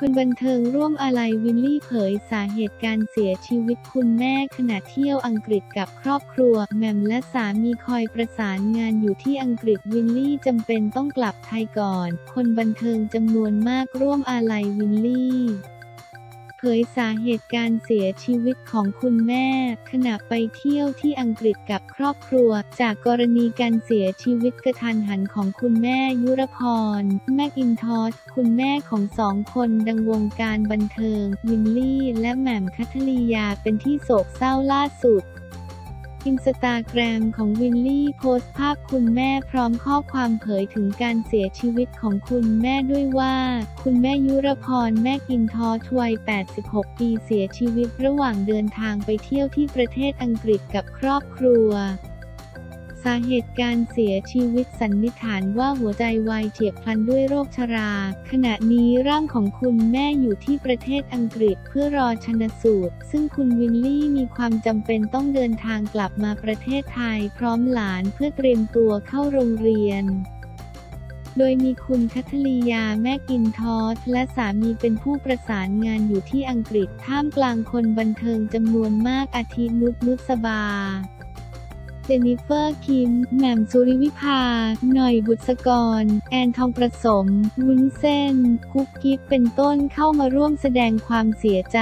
คนบันเทิงร่วมอาลัยวิลลี่เผยสาเหตุการเสียชีวิตคุณแม่ขณะเที่ยวอังกฤษกับครอบครัว แหม่มและสามีคอยประสานงานอยู่ที่อังกฤษวิลลี่จำเป็นต้องกลับไทยก่อน คนบันเทิงจำนวนมากร่วมอาลัยวิลลี่ เผยสาเหตุการเสียชีวิตของคุณแม่ ขณะไปเที่ยวที่อังกฤษกับครอบครัว จากกรณีการเสียชีวิตกระทันหันของคุณแม่ยุรพร แมคอินทอชคุณแม่ของสองคนดังวงการบันเทิง วิลลี่ และแหม่มคัทลียาเป็นที่โศกเศร้าล่าสุด อินสตาแกรมของวิลลี่โพสต์ภาพคุณแม่พร้อมข้อความเผยถึงการเสียชีวิตของคุณแม่ด้วยว่า คุณแม่ยุรพรแมคอินทอชวัย 86 ปีเสียชีวิตระหว่างเดินทางไปเที่ยวที่ประเทศอังกฤษกับครอบครัวาเหตุการเสียชีวิตสันนิษฐานว่าหัวใจวายเฉียบพลันด้วยโรคชรา ขณะนี้ร่างของคุณแม่อยู่ที่ประเทศอังกฤษเพื่อรอชนสูตร ซึ่งคุณวินลี่มีความจำเป็นต้องเดินทางกลับมาประเทศไทยพร้อมหลานเพื่อเตรียมตัวเข้าโรงเรียนโดยมีคุณคัทลียาแม่กินทอสและสามีเป็นผู้ประสานงานอยู่ที่อังกฤษท่ามกลางคนบันเทิงจำนวนมากอาทินุชนุสบา เจนิเฟอร์คิม แหม่มสุริวิภา หน่อยบุษกร แอนทองประสม วุ้นเส้น คุกกิ๊บเป็นต้นเข้ามาร่วมแสดงความเสียใจ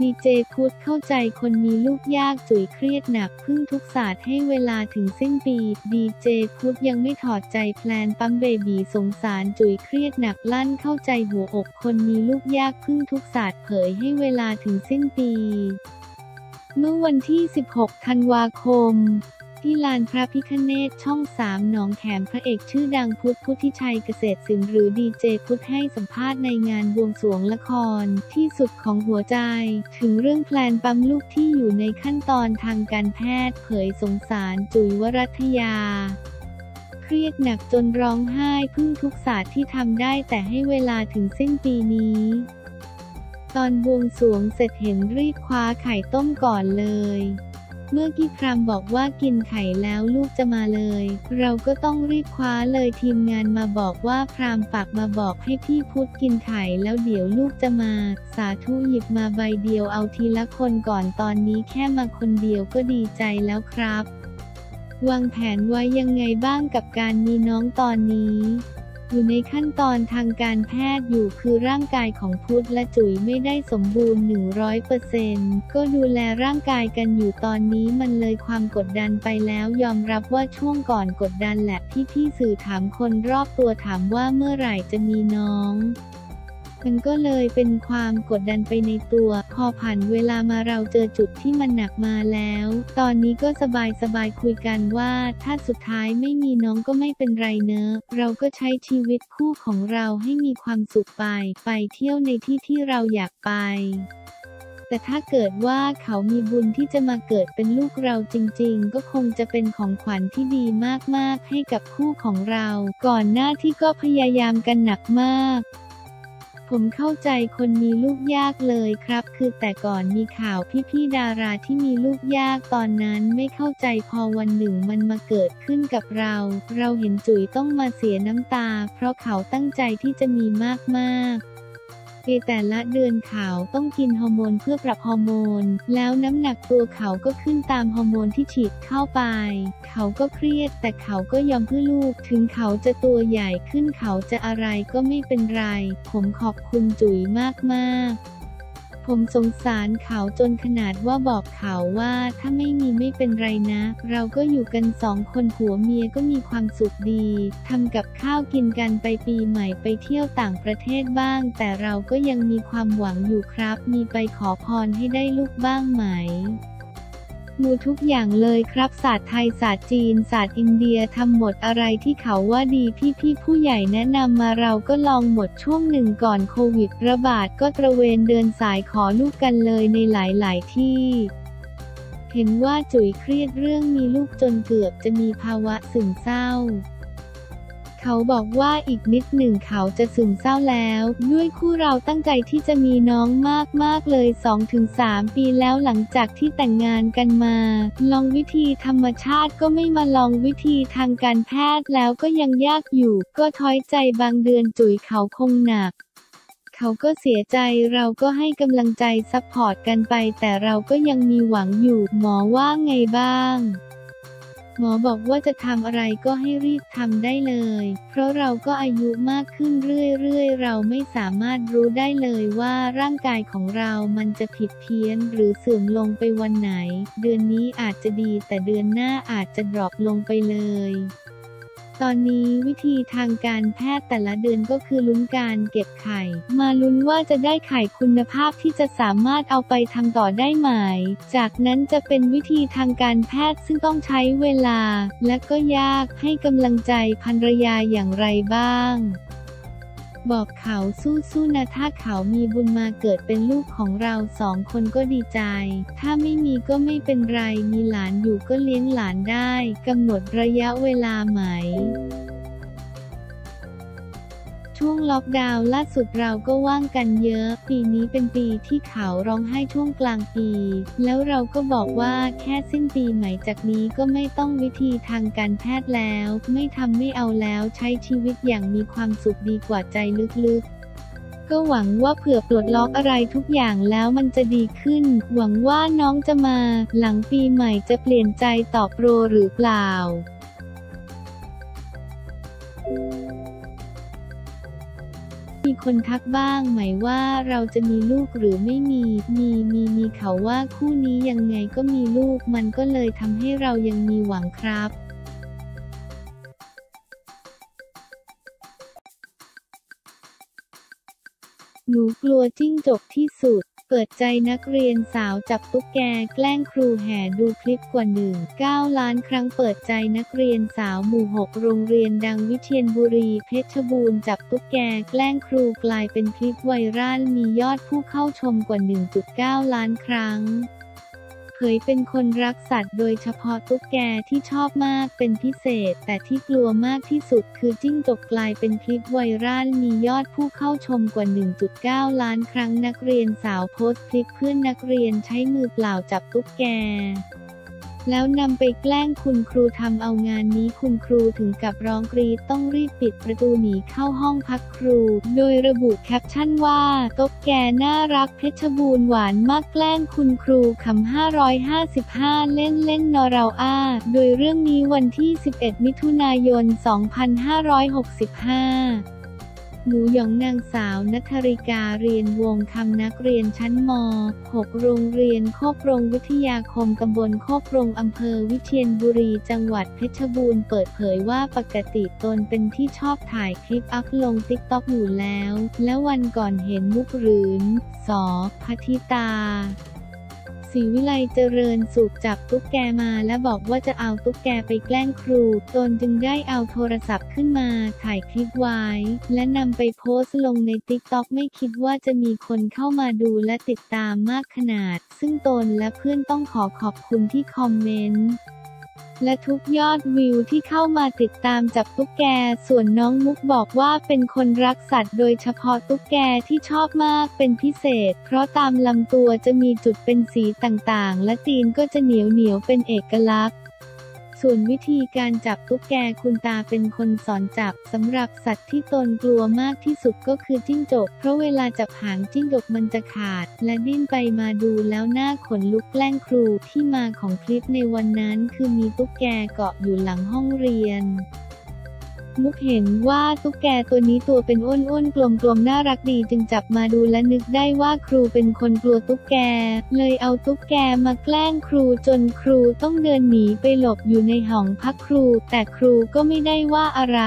ดีเจพุทธเข้าใจคนมีลูกยากจุ๋ยเครียดหนักพึ่งทุกศาสตร์ให้เวลาถึงสิ้นปี ดีเจพุทธยังไม่ถอดใจแพลนปั๊มเบบีสงสารจุ๋ยเครียดหนักลั่นเข้าใจหัวอกคนมีลูกยากพึ่งทุกศาสตร์เผยให้เวลาถึงสิ้นปี เมื่อวันที่ 16 ธันวาคม ที่ลานพระพิคเนตช่องสามหนองแขมพระเอกชื่อดังพุทธพุทธิชัยเกษตรสินหรือดีเจพุทธให้สัมภาษณ์ในงานบวงสรวงละคร ที่สุดของหัวใจ ถึงเรื่องแพลนปั๊มลูกที่อยู่ในขั้นตอนทางการแพทย์เผยสงสารจุ๋ยวรัตยาเครียดหนักจนร้องไห้พึ่งทุกศาสตร์ที่ทำได้แต่ให้เวลาถึงสิ้นปีนี้ ตอนบวงสวงเสร็จเห็นรีบคว้าไข่ต้มก่อนเลย เมื่อกี้พรามบอกว่ากินไข่แล้วลูกจะมาเลย เราก็ต้องรีบคว้าเลยทีมงานมาบอกว่าพรามฝากมาบอกให้พี่พุทธกินไข่แล้วเดี๋ยวลูกจะมา สาธุหยิบมาใบเดียวเอาทีละคนก่อนตอนนี้แค่มาคนเดียวก็ดีใจแล้วครับ วางแผนไว้ยังไงบ้างกับการมีน้องตอนนี้ อยู่ในขั้นตอนทางการแพทย์อยู่คือร่างกายของพุทธและจุ๋ยไม่ได้สมบูรณ์ 100%ก็ดูแลร่างกายกันอยู่ตอนนี้มันเลยความกดดันไปแล้วยอมรับว่าช่วงก่อนกดดันแหละพี่ๆสื่อถามคนรอบตัวถามว่าเมื่อไหร่จะมีน้อง มันก็เลยเป็นความกดดันไปในตัว พอผ่านเวลามาเราเจอจุดที่มันหนักมาแล้ว ตอนนี้ก็สบายสบายคุยกันว่า ถ้าสุดท้ายไม่มีน้องก็ไม่เป็นไรเนอะ เราก็ใช้ชีวิตคู่ของเราให้มีความสุขไป ไปเที่ยวในที่ที่เราอยากไปแต่ถ้าเกิดว่าเขามีบุญที่จะมาเกิดเป็นลูกเราจริงๆ ก็คงจะเป็นของขวัญที่ดีมากๆให้กับคู่ของเรา ก่อนหน้าที่ก็พยายามกันหนักมาก ผมเข้าใจคนมีลูกยากเลยครับ คือแต่ก่อนมีข่าวพี่ๆดาราที่มีลูกยากตอนนั้นไม่เข้าใจพอวันหนึ่งมันมาเกิดขึ้นกับเรา เราเห็นจุ๋ยต้องมาเสียน้ำตา เพราะเขาตั้งใจที่จะมีมากๆ ในแต่ละเดือนเขาต้องกินฮอร์โมนเพื่อปรับฮอร์โมน แล้วน้ำหนักตัวเขาก็ขึ้นตามฮอร์โมนที่ฉีดเข้าไป เขาก็เครียด แต่เขาก็ยอมเพื่อลูก ถึงเขาจะตัวใหญ่ขึ้นเขาจะอะไรก็ไม่เป็นไร ผมขอบคุณจุ๋ยมากๆ ผมสงสารเขาจนขนาดว่าบอกเขาว่าถ้าไม่มีไม่เป็นไรนะ เราก็อยู่กันสองคนผัวเมียก็มีความสุขดีทำกับข้าวกินกันไปปีใหม่ไปเที่ยวต่างประเทศบ้าง แต่เราก็ยังมีความหวังอยู่ครับ มีไปขอพรให้ได้ลูกบ้างไหม มูทุกอย่างเลยครับศาสตร์ไทยศาสตร์จีนศาสตร์อินเดียทำหมดอะไรที่เขาว่าดีพี่พี่ผู้ใหญ่แนะนำมาเราก็ลองหมดช่วงหนึ่งก่อนโควิดระบาดก็ตระเวนเดินสายขอลูกกันเลยในหลาย ๆ ที่เห็นว่าจุ๋ยเครียดเรื่องมีลูกจนเกือบจะมีภาวะซึมเศร้า เขาบอกว่าอีกนิดหนึ่งเขาจะซึมเศร้าแล้ว ด้วยคู่เราตั้งใจที่จะมีน้องมากๆเลย 2-3 ปีแล้วหลังจากที่แต่งงานกันมา ลองวิธีธรรมชาติก็ไม่มาลองวิธีทางการแพทย์แล้วก็ยังยากอยู่ ก็ท้อยใจบางเดือนจุ๋ยเขาคงหนักเขาก็เสียใจเราก็ให้กำลังใจ support กันไป แต่เราก็ยังมีหวังอยู่หมอว่าไงบ้าง หมอบอกว่าจะทำอะไรก็ให้รีบทำได้เลย เพราะเราก็อายุมากขึ้นเรื่อยๆ เราไม่สามารถรู้ได้เลยว่าร่างกายของเรามันจะผิดเพี้ยน หรือเสื่อมลงไปวันไหน เดือนนี้อาจจะดีแต่เดือนหน้าอาจจะ drop ลงไปเลย ตอนนี้วิธีทางการแพทย์แต่ละเดือนก็คือลุ้นการเก็บไข่ มาลุ้นว่าจะได้ไข่คุณภาพที่จะสามารถเอาไปทำต่อได้ไหม จากนั้นจะเป็นวิธีทางการแพทย์ซึ่งต้องใช้เวลา และก็ยากให้กำลังใจภรรยาอย่างไรบ้าง บอกเขาสู้ๆนะถ้าเขามีบุญมาเกิดเป็นลูกของเราสองคนก็ดีใจ ถ้าไม่มีก็ไม่เป็นไรมีหลานอยู่ก็เลี้ยงหลานได้กำหนดระยะเวลาไหม ช่วงล็อกดาวน์ล่าสุดเราก็ว่างกันเยอะ ปีนี้เป็นปีที่เขาร้องไห้ช่วงกลางปี แล้วเราก็บอกว่าแค่สิ้นปีใหม่จากนี้ก็ไม่ต้องวิธีทางการแพทย์แล้ว ไม่ทำไม่เอาแล้วใช้ชีวิตอย่างมีความสุขดีกว่าใจลึกๆก็หวังว่าเผื่อปลดล็อกอะไรทุกอย่างแล้วมันจะดีขึ้น หวังว่าน้องจะมา หลังปีใหม่จะเปลี่ยนใจตอบโปรหรือเปล่า มีคนทักบ้างไหมว่าเราจะมีลูกหรือไม่มี มีมีมีเขาว่าคู่นี้ยังไงก็มีลูก มันก็เลยทำให้เรายังมีหวังครับหนูกลัวจิ้งจกที่สุด เปิดใจนักเรียนสาวจับตุ๊กแกแกล้งครูแห่ดูคลิปกว่าหนึ่งเก้าล้านครั้งเปิดใจนักเรียนสาวหมู่หกโรงเรียนดังวิเชียรบุรีเพชรบูรณ์จับตุ๊กแกแกล้งครูกลายเป็นคลิปไวรัลมียอดผู้เข้าชมกว่า 1.9 ล้านครั้ง เผยเป็นคนรักสัตว์โดยเฉพาะตุ๊กแกที่ชอบมากเป็นพิเศษ แต่ที่กลัวมากที่สุดคือจิ้งจกกลายเป็นคลิปไวรัลมียอดผู้เข้าชมกว่า 1.9 ล้านครั้งนักเรียนสาวโพสต์คลิปเพื่อนนักเรียนใช้มือเปล่าจับตุ๊กแก แล้วนำไปแกล้งคุณครูทำเอางานนี้คุณครูถึงกับร้องกรีดต้องรีบปิดประตูหนีเข้าห้องพักครู โดยระบุแคปชั่นว่าตุ๊กแกน่ารักเพชรบูรณ์หวานมากแกล้งคุณครูคำ555 เล่นเล่นนอเราอ้า โดยเรื่องนี้วันที่ 11 มิถุนายน 2565 หมูหยองนางสาวนัทริกาเรียนวงคำนักเรียนชั้นม .6 โรงเรียนโคกปรงวิทยาคมตำบลโคกปรงอำเภอวิเชียรบุรี จังหวัดเพชรบูรณ์เปิดเผยว่าปกติตนเป็นคนที่ชอบถ่ายคลิปอัพลง TikTok อยู่แล้ว และวันก่อนเห็นมุกรืนสอพัทิตา ศิวิไลเจริญสุขจับตุ๊กแกมาและบอกว่าจะเอาตุ๊กแกไปแกล้งครู ตนจึงได้เอาโทรศัพท์ขึ้นมาถ่ายคลิปไว้ และนำไปโพสต์ลงในติ๊กต็อกไม่คิดว่าจะมีคนเข้ามาดูและติดตามมากขนาด ซึ่งตนและเพื่อนต้องขอขอบคุณที่คอมเมนต์ และทุกยอดวิวที่เข้ามาติดตามจับตุ๊กแก ส่วนน้องมุกบอกว่าเป็นคนรักสัตว์โดยเฉพาะตุ๊กแกที่ชอบมากเป็นพิเศษ เพราะตามลำตัวจะมีจุดเป็นสีต่างๆ และตีนก็จะเหนียวเหนียวเป็นเอกลักษณ์ ส่วนวิธีการจับตุ๊กแกคุณตาเป็นคนสอนจับสำหรับสัตว์ที่ตนกลัวมากที่สุดก็คือจิ้งจก เพราะเวลาจับหางจิ้งจกมันจะขาด และดิ้นไปมาดูแล้วหน้าขนลุกแกล้งครูที่มาของคลิปในวันนั้นคือมีตุ๊กแกเกาะอยู่หลังห้องเรียน มุกเห็นว่าตุ๊กแกตัวนี้ตัวเป็นอ้วนๆกลมๆน่ารักดีจึงจับมาดูและนึกได้ว่าครูเป็นคนกลัวตุ๊กแก เลยเอาตุ๊กแกมาแกล้งครูจนครูต้องเดินหนีไปหลบอยู่ในห้องพักครู แต่ครูก็ไม่ได้ว่าอะไร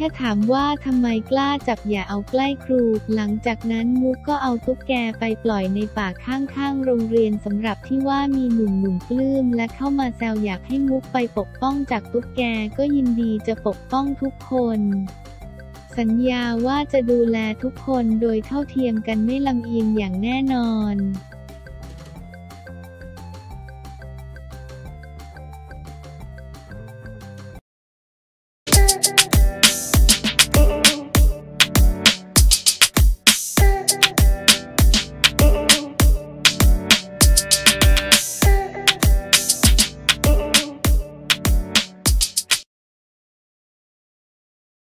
แค่ถามว่าทำไมกล้าจับอย่าเอาใกล้ครู หลังจากนั้นมุกก็เอาตุ๊กแกไปปล่อยในป่าข้างๆโรงเรียนสำหรับที่ว่ามีหนุ่มๆปลื้มและเข้ามาแซวอยากให้มุกไปปกป้องจากตุ๊กแกก็ยินดีจะปกป้องทุกคนสัญญาว่าจะดูแลทุกคนโดยเท่าเทียมกันไม่ลำเอียงอย่างแน่นอน